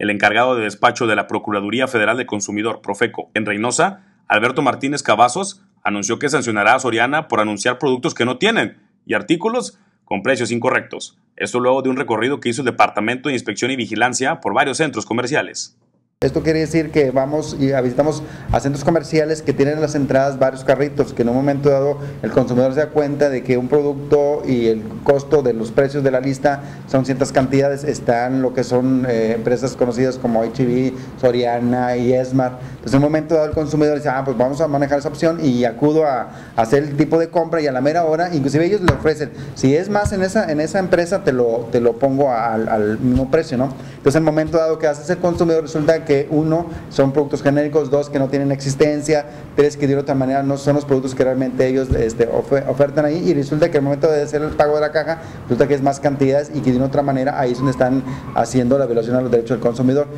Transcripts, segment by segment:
El encargado de despacho de la Procuraduría Federal de Consumidor, Profeco, en Reynosa, Alberto Martínez Cavazos, anunció que sancionará a Soriana por anunciar productos que no tienen y artículos con precios incorrectos. Esto luego de un recorrido que hizo el Departamento de Inspección y Vigilancia por varios centros comerciales. Esto quiere decir que vamos y visitamos a centros comerciales que tienen en las entradas varios carritos, que en un momento dado el consumidor se da cuenta de que un producto y el costo de los precios de la lista son ciertas cantidades, están lo que son eh, empresas conocidas como HB, Soriana y Esmar. Entonces en un momento dado el consumidor dice, ah, pues vamos a manejar esa opción y acudo a, hacer el tipo de compra y a la mera hora, inclusive ellos le ofrecen, si es más en esa, en esa empresa te lo, te lo pongo al, al mismo precio, ¿no? Entonces en el momento dado que haces el consumidor resulta que que uno, son productos genéricos, dos, que no tienen existencia, tres, que de otra manera no son los productos que realmente ellos este, ofertan ahí y resulta que el momento de hacer el pago de la caja, resulta que es más cantidades y que de otra manera ahí es donde están haciendo la violación a los derechos del consumidor.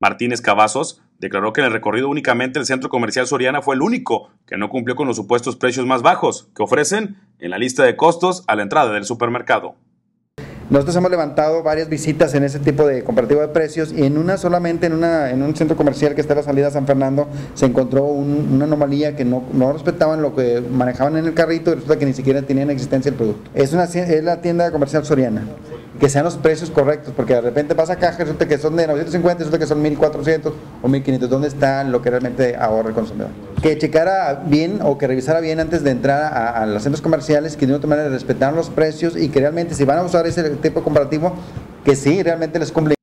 Martínez Cavazos declaró que en el recorrido únicamente el centro comercial Soriana fue el único que no cumplió con los supuestos precios más bajos que ofrecen en la lista de costos a la entrada del supermercado. Nosotros hemos levantado varias visitas en ese tipo de comparativo de precios y en una solamente en, una, en un centro comercial que está a la salida de San Fernando se encontró una anomalía que no, no, respetaban lo que manejaban en el carrito y resulta que ni siquiera tenían existencia el producto. Es, una, es la tienda comercial Soriana que sean los precios correctos, porque de repente vas a caja resulta que son de 950, resulta que son 1400 o 1500. ¿Dónde está lo que realmente ahorra el consumidor? Que checara bien o que revisara bien antes de entrar a, los centros comerciales, que de otra manera respetaran los precios y que realmente si van a usar ese tipo comparativo, que sí, realmente les cumple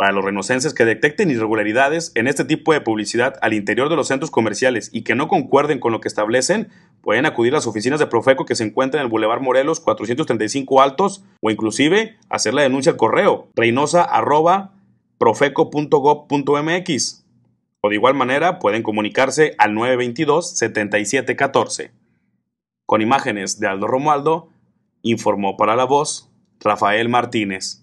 para los renocenses que detecten irregularidades en este tipo de publicidad al interior de los centros comerciales y que no concuerden con lo que establecen, pueden acudir a las oficinas de Profeco que se encuentran en el Boulevard Morelos 435 Altos o inclusive hacer la denuncia al correo reynosa.profeco.gov.mx o de igual manera pueden comunicarse al 922-7714. Con imágenes de Aldo Romualdo, informó para la voz Rafael Martínez.